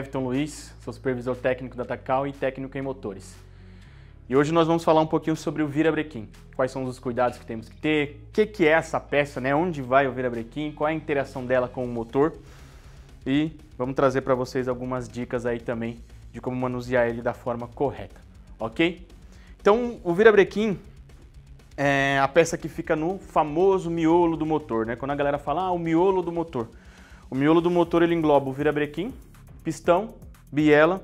Everton Luiz, sou supervisor técnico da Tacal e técnico em motores. E hoje nós vamos falar um pouquinho sobre o virabrequim. Quais são os cuidados que temos que ter, o que, que é essa peça, né? onde vai o virabrequim, qual é a interação dela com o motor. E vamos trazer para vocês algumas dicas aí também de como manusear ele da forma correta, ok? Então, o virabrequim é a peça que fica no famoso miolo do motor, né? Quando a galera fala, ah, o miolo do motor. O miolo do motor ele engloba o virabrequim, pistão, biela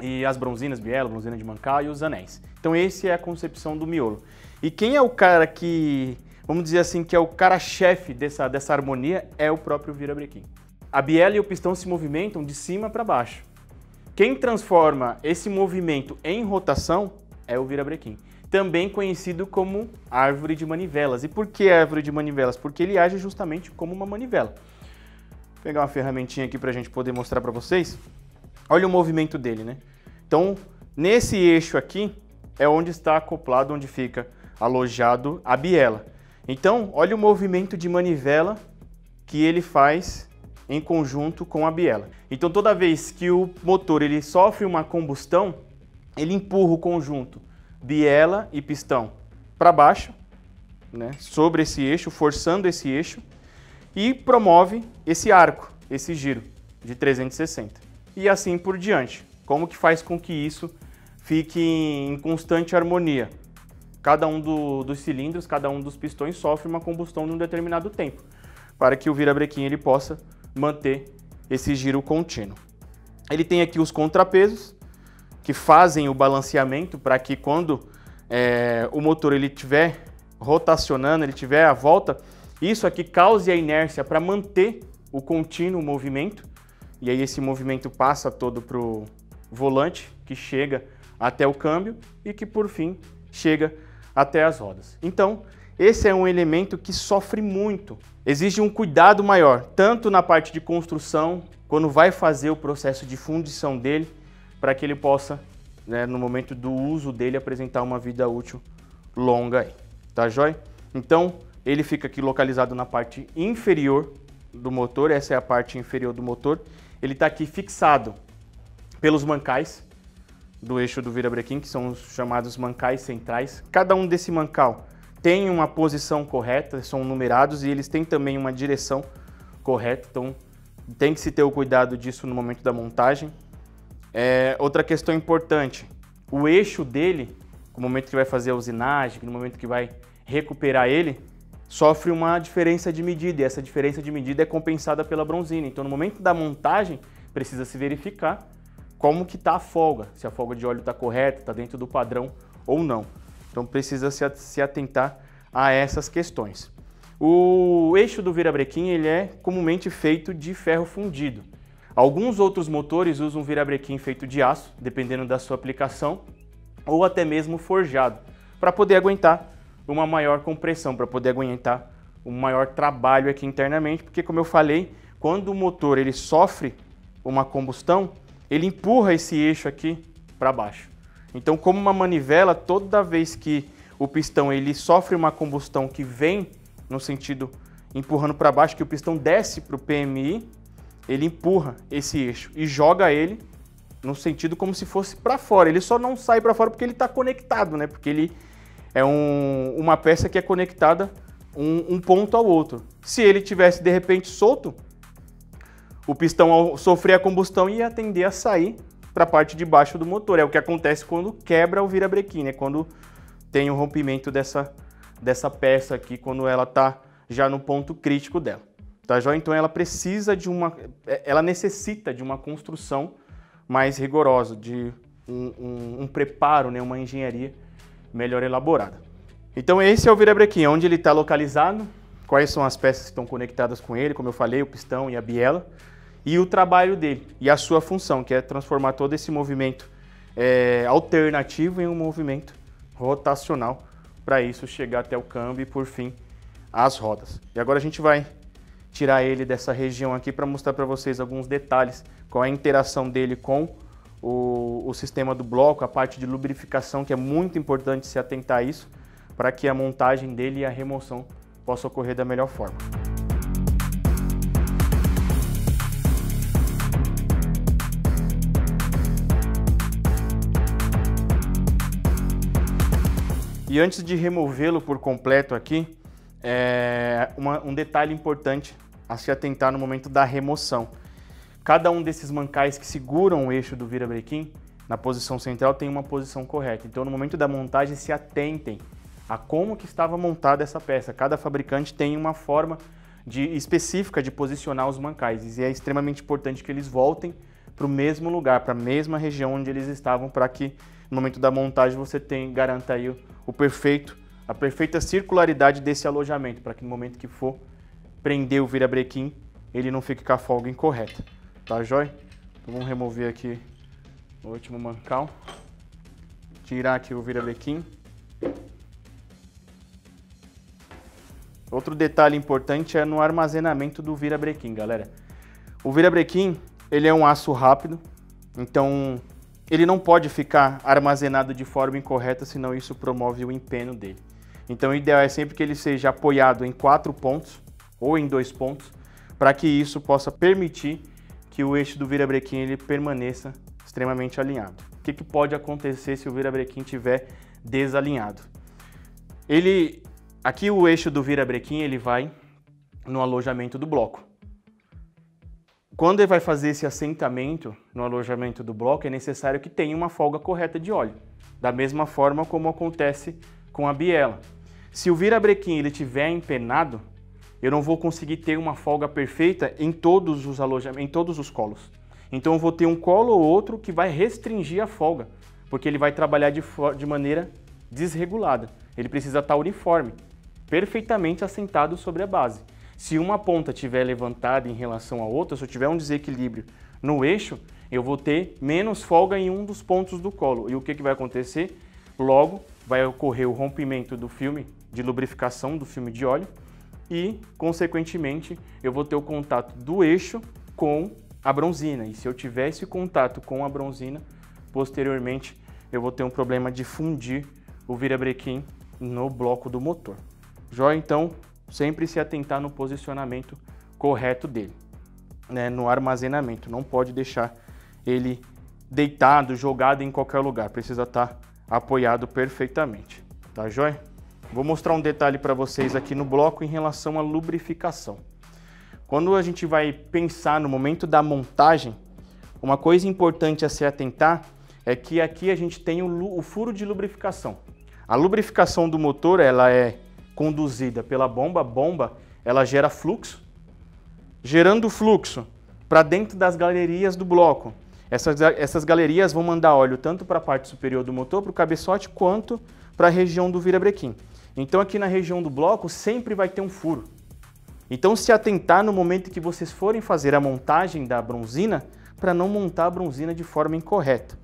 e as bronzinas, biela, bronzina de mancar e os anéis. Então esse é a concepção do miolo. E quem é o cara que, vamos dizer assim, que é o cara-chefe dessa, dessa harmonia é o próprio virabrequim. A biela e o pistão se movimentam de cima para baixo. Quem transforma esse movimento em rotação é o virabrequim, também conhecido como árvore de manivelas. E por que árvore de manivelas? Porque ele age justamente como uma manivela. Pegar uma ferramentinha aqui para a gente poder mostrar para vocês. Olha o movimento dele, né? Então, nesse eixo aqui é onde está acoplado, onde fica alojado a biela. Então, olha o movimento de manivela que ele faz em conjunto com a biela. Então, toda vez que o motor ele sofre uma combustão, ele empurra o conjunto biela e pistão para baixo, né, sobre esse eixo, forçando esse eixo, e promove esse arco, esse giro de 360. E assim por diante. Como que faz com que isso fique em constante harmonia? Cada um do, dos cilindros, cada um dos pistões sofre uma combustão num determinado tempo, para que o virabrequim ele possa manter esse giro contínuo. Ele tem aqui os contrapesos, que fazem o balanceamento para que quando é, o motor ele estiver rotacionando, ele tiver a volta, isso aqui cause a inércia para manter o contínuo movimento. E aí esse movimento passa todo para o volante, que chega até o câmbio e que por fim chega até as rodas. Então, esse é um elemento que sofre muito. Exige um cuidado maior, tanto na parte de construção, quando vai fazer o processo de fundição dele, para que ele possa, né, no momento do uso dele, apresentar uma vida útil longa aí. Tá joia? Então, ele fica aqui localizado na parte inferior do motor, essa é a parte inferior do motor. Ele está aqui fixado pelos mancais do eixo do virabrequim, que são os chamados mancais centrais. Cada um desse mancal tem uma posição correta, são numerados e eles têm também uma direção correta, então tem que se ter o cuidado disso no momento da montagem. É, outra questão importante, o eixo dele, no momento que vai fazer a usinagem, no momento que vai recuperar ele, sofre uma diferença de medida e essa diferença de medida é compensada pela bronzina. Então, no momento da montagem, precisa se verificar como que está a folga, se a folga de óleo está correta, está dentro do padrão ou não. Então, precisa se atentar a essas questões. O eixo do virabrequim ele é comumente feito de ferro fundido. Alguns outros motores usam virabrequim feito de aço, dependendo da sua aplicação, ou até mesmo forjado, para poder aguentar uma maior compressão, para poder aguentar um maior trabalho aqui internamente, porque como eu falei, quando o motor ele sofre uma combustão, ele empurra esse eixo aqui para baixo. Então, como uma manivela, toda vez que o pistão ele sofre uma combustão que vem no sentido empurrando para baixo, que o pistão desce para o PMI, ele empurra esse eixo e joga ele no sentido como se fosse para fora. Ele só não sai para fora porque ele está conectado, né? Porque ele é um, uma peça que é conectada um, um, ponto ao outro. Se ele tivesse de repente solto, o pistão ao sofrer a combustão ia tender a sair para a parte de baixo do motor. É o que acontece quando quebra o virabrequim, né? Quando tem o rompimento dessa, dessa peça aqui, quando ela está já no ponto crítico dela. Tá joia? Então ela precisa de uma, ela necessita de uma construção mais rigorosa, de um, um, um preparo, né? uma engenharia melhor elaborada. Então esse é o virabrequim, onde ele está localizado, quais são as peças que estão conectadas com ele, como eu falei, o pistão e a biela, e o trabalho dele e a sua função, que é transformar todo esse movimento é, alternativo em um movimento rotacional, para isso chegar até o câmbio e por fim as rodas. E agora a gente vai tirar ele dessa região aqui para mostrar para vocês alguns detalhes, qual é a interação dele com o, o sistema do bloco, a parte de lubrificação, que é muito importante se atentar a isso, para que a montagem dele e a remoção possa ocorrer da melhor forma. E antes de removê-lo por completo aqui, é uma, um detalhe importante a se atentar no momento da remoção. Cada um desses mancais que seguram o eixo do virabrequim na posição central tem uma posição correta. Então, no momento da montagem, se atentem a como que estava montada essa peça. Cada fabricante tem uma forma de, específica de posicionar os mancais e é extremamente importante que eles voltem para o mesmo lugar, para a mesma região onde eles estavam, para que no momento da montagem você tem, garanta aí o, o perfeito, a perfeita circularidade desse alojamento, para que no momento que for prender o virabrequim, ele não fique com a folga incorreta. Tá, jóia? Então vamos remover aqui o último mancal. Tirar aqui o virabrequim. Outro detalhe importante é no armazenamento do virabrequim, galera. O virabrequim, ele é um aço rápido, então ele não pode ficar armazenado de forma incorreta, senão isso promove o empeno dele. Então o ideal é sempre que ele seja apoiado em quatro pontos ou em dois pontos, para que isso possa permitir que o eixo do virabrequim ele permaneça extremamente alinhado. O que, que pode acontecer se o virabrequim estiver desalinhado? Ele, aqui o eixo do virabrequim ele vai no alojamento do bloco. Quando ele vai fazer esse assentamento no alojamento do bloco, é necessário que tenha uma folga correta de óleo, da mesma forma como acontece com a biela. Se o virabrequim ele tiver empenado, eu não vou conseguir ter uma folga perfeita em todos os alojamentos, em todos os colos. Então eu vou ter um colo ou outro que vai restringir a folga, porque ele vai trabalhar de, de maneira desregulada. Ele precisa estar uniforme, perfeitamente assentado sobre a base. Se uma ponta estiver levantada em relação à outra, se eu tiver um desequilíbrio no eixo, eu vou ter menos folga em um dos pontos do colo. E o que, que vai acontecer? Logo, vai ocorrer o rompimento do filme de lubrificação do filme de óleo e, consequentemente, eu vou ter o contato do eixo com a bronzina. E se eu tiver esse contato com a bronzina, posteriormente eu vou ter um problema de fundir o virabrequim no bloco do motor. Jó, então, sempre se atentar no posicionamento correto dele, né, no armazenamento. Não pode deixar ele deitado, jogado em qualquer lugar. Precisa estar apoiado perfeitamente. Tá joia? Vou mostrar um detalhe para vocês aqui no bloco em relação à lubrificação. Quando a gente vai pensar no momento da montagem, uma coisa importante a se atentar é que aqui a gente tem o, o furo de lubrificação. A lubrificação do motor ela é conduzida pela bomba, a bomba ela gera fluxo, gerando fluxo para dentro das galerias do bloco. Essas, essas galerias vão mandar óleo tanto para a parte superior do motor, para o cabeçote, quanto para a região do virabrequim. Então aqui na região do bloco sempre vai ter um furo. Então se atentar no momento que vocês forem fazer a montagem da bronzina, para não montar a bronzina de forma incorreta.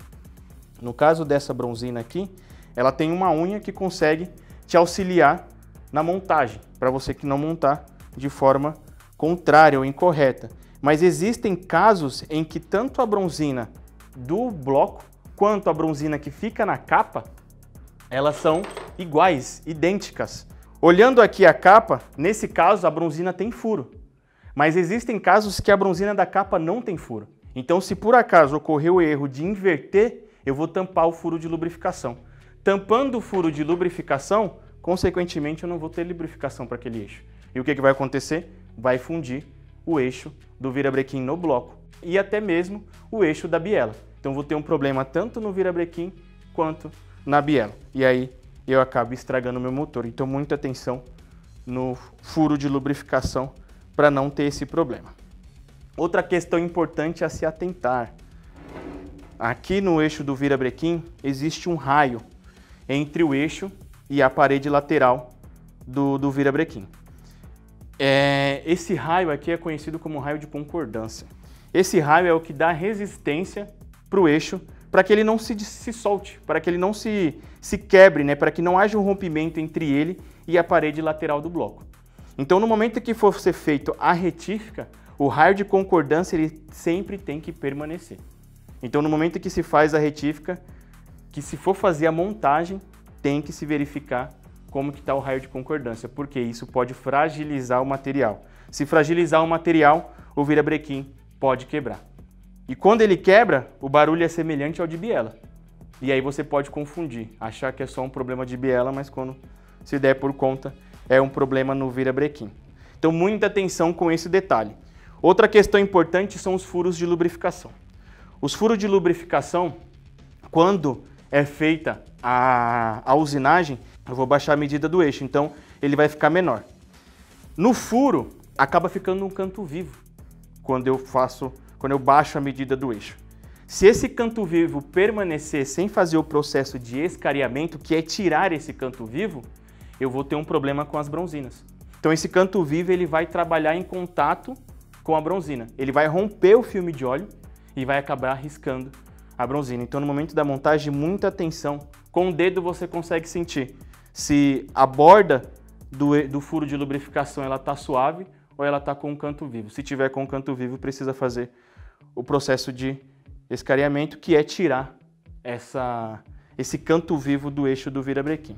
No caso dessa bronzina aqui, ela tem uma unha que consegue te auxiliar na montagem, para você que não montar de forma contrária ou incorreta. Mas existem casos em que tanto a bronzina do bloco quanto a bronzina que fica na capa elas são iguais, idênticas. Olhando aqui a capa, nesse caso a bronzina tem furo, mas existem casos que a bronzina da capa não tem furo. Então, se por acaso ocorreu o erro de inverter, eu vou tampar o furo de lubrificação. Tampando o furo de lubrificação, consequentemente eu não vou ter lubrificação para aquele eixo. E o que, que vai acontecer? Vai fundir o eixo do virabrequim no bloco e até mesmo o eixo da biela. Então vou ter um problema tanto no virabrequim quanto na biela. E aí eu acabo estragando meu motor. Então muita atenção no furo de lubrificação para não ter esse problema. Outra questão importante a se atentar. Aqui no eixo do virabrequim existe um raio entre o eixo e a parede lateral do, do virabrequim. É, esse raio aqui é conhecido como raio de concordância. Esse raio é o que dá resistência para o eixo para que ele não se, se solte, para que ele não se, se quebre, né? para que não haja um rompimento entre ele e a parede lateral do bloco. Então, no momento que for ser feito a retífica, o raio de concordância ele sempre tem que permanecer. Então, no momento que se faz a retífica, que se for fazer a montagem, tem que se verificar como que está o raio de concordância, porque isso pode fragilizar o material. Se fragilizar o material, o virabrequim pode quebrar. E quando ele quebra, o barulho é semelhante ao de biela. E aí você pode confundir, achar que é só um problema de biela, mas quando se der por conta, é um problema no virabrequim. Então muita atenção com esse detalhe. Outra questão importante são os furos de lubrificação. Os furos de lubrificação, quando é feita a, a usinagem, eu vou baixar a medida do eixo, então ele vai ficar menor. No furo, acaba ficando um canto vivo quando eu faço, quando eu baixo a medida do eixo. Se esse canto vivo permanecer sem fazer o processo de escariamento, que é tirar esse canto vivo, eu vou ter um problema com as bronzinas. Então esse canto vivo ele vai trabalhar em contato com a bronzina. Ele vai romper o filme de óleo e vai acabar riscando a bronzina. Então no momento da montagem, muita atenção. Com o dedo você consegue sentir se a borda do, do furo de lubrificação ela está suave ou ela está com o canto vivo. Se tiver com o canto vivo, precisa fazer o processo de escariamento, que é tirar essa, esse canto vivo do eixo do virabrequim.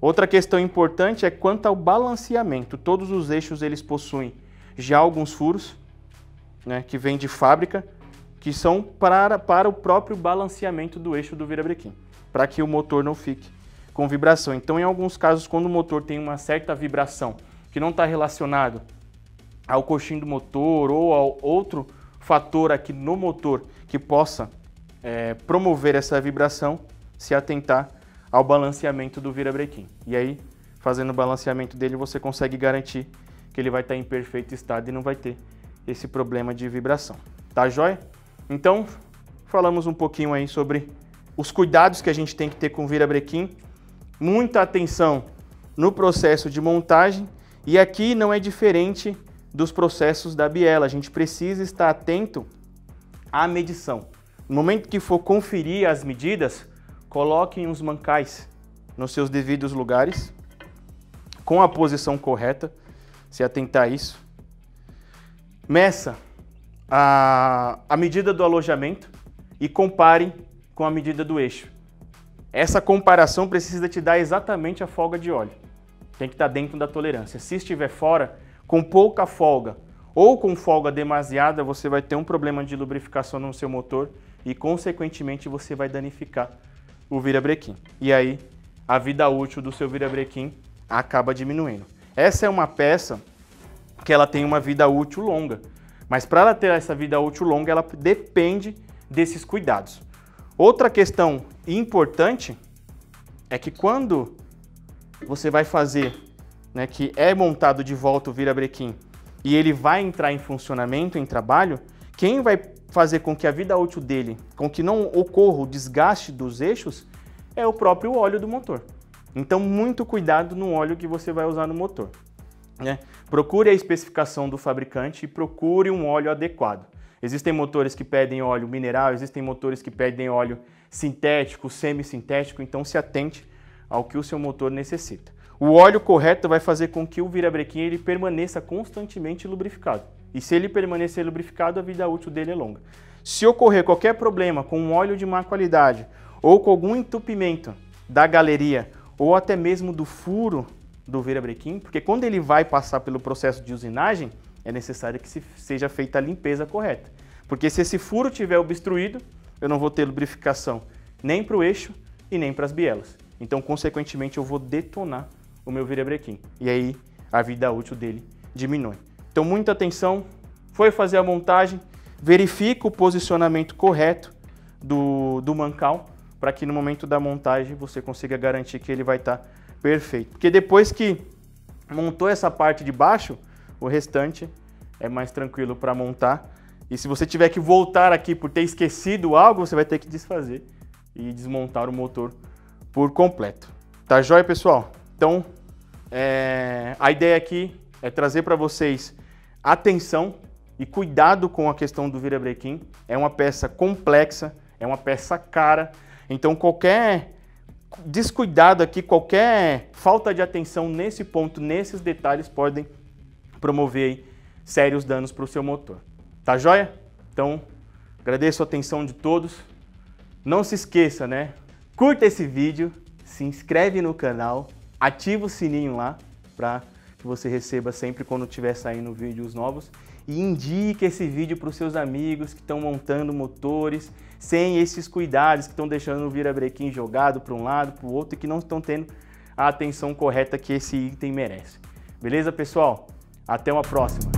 Outra questão importante é quanto ao balanceamento. Todos os eixos eles possuem já alguns furos, né, que vêm de fábrica, que são para, para o próprio balanceamento do eixo do virabrequim, para que o motor não fique com vibração. Então, em alguns casos, quando o motor tem uma certa vibração que não está relacionado ao coxim do motor ou ao outro fator aqui no motor que possa é, promover essa vibração, se atentar ao balanceamento do virabrequim. E aí, fazendo o balanceamento dele, você consegue garantir que ele vai estar em perfeito estado e não vai ter esse problema de vibração. Tá joia? Então, falamos um pouquinho aí sobre os cuidados que a gente tem que ter com o virabrequim, muita atenção no processo de montagem e aqui não é diferente dos processos da biela. A gente precisa estar atento à medição. No momento que for conferir as medidas, coloquem os mancais nos seus devidos lugares, com a posição correta, se atentar a isso. Meça a, a medida do alojamento e compare com a medida do eixo. Essa comparação precisa te dar exatamente a folga de óleo. Tem que estar dentro da tolerância. Se estiver fora, com pouca folga ou com folga demasiada, você vai ter um problema de lubrificação no seu motor e, consequentemente, você vai danificar o virabrequim. E aí, a vida útil do seu virabrequim acaba diminuindo. Essa é uma peça que ela tem uma vida útil longa, mas para ela ter essa vida útil longa, ela depende desses cuidados. Outra questão importante é que quando você vai fazer né, que é montado de volta o virabrequim e ele vai entrar em funcionamento, em trabalho, quem vai fazer com que a vida útil dele, com que não ocorra o desgaste dos eixos, é o próprio óleo do motor. Então, muito cuidado no óleo que você vai usar no motor. Né? Procure a especificação do fabricante e procure um óleo adequado. Existem motores que pedem óleo mineral, existem motores que pedem óleo sintético, semi-sintético, então se atente ao que o seu motor necessita. O óleo correto vai fazer com que o virabrequim ele permaneça constantemente lubrificado. E se ele permanecer lubrificado, a vida útil dele é longa. Se ocorrer qualquer problema com um óleo de má qualidade ou com algum entupimento da galeria ou até mesmo do furo do virabrequim, porque quando ele vai passar pelo processo de usinagem, é necessário que seja feita a limpeza correta. Porque se esse furo estiver obstruído, eu não vou ter lubrificação nem para o eixo e nem para as bielas. Então, consequentemente, eu vou detonar o meu virabrequim. E aí a vida útil dele diminui. Então muita atenção, foi fazer a montagem, verifica o posicionamento correto do, do mancal para que no momento da montagem você consiga garantir que ele vai estar tá perfeito. Porque depois que montou essa parte de baixo, o restante é mais tranquilo para montar. E se você tiver que voltar aqui por ter esquecido algo, você vai ter que desfazer e desmontar o motor por completo. Tá jóia, pessoal? Então, é, a ideia aqui é trazer para vocês atenção e cuidado com a questão do virabrequim. É uma peça complexa, é uma peça cara, então qualquer descuidado aqui, qualquer falta de atenção nesse ponto, nesses detalhes, podem promover sérios danos para o seu motor. Tá joia? Então, agradeço a atenção de todos. Não se esqueça, né? Curta esse vídeo, se inscreve no canal, ativa o sininho lá para que você receba sempre quando estiver saindo vídeos novos e indique esse vídeo para os seus amigos que estão montando motores sem esses cuidados, que estão deixando o virabrequim jogado para um lado, para o outro e que não estão tendo a atenção correta que esse item merece. Beleza, pessoal? Até uma próxima!